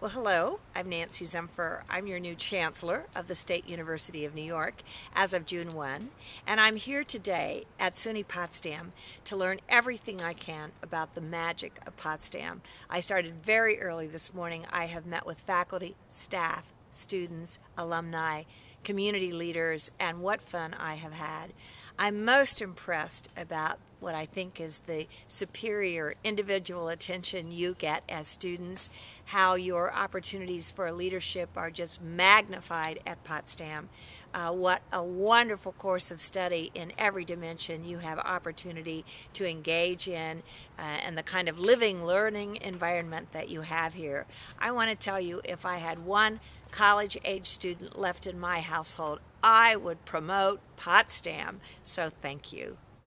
Well, hello, I'm Nancy Zimpher. I'm your new Chancellor of the State University of New York as of June 1, and I'm here today at SUNY Potsdam to learn everything I can about the magic of Potsdam. I started very early this morning. I have met with faculty, staff, students, alumni, community leaders, and what fun I have had. I'm most impressed about what I think is the superior individual attention you get as students, how your opportunities for leadership are just magnified at Potsdam. Uh, what a wonderful course of study in every dimension you have opportunity to engage in, uh, and the kind of living, learning environment that you have here. I want to tell you if I had one college age student left in my household, I would promote Potsdam. So thank you.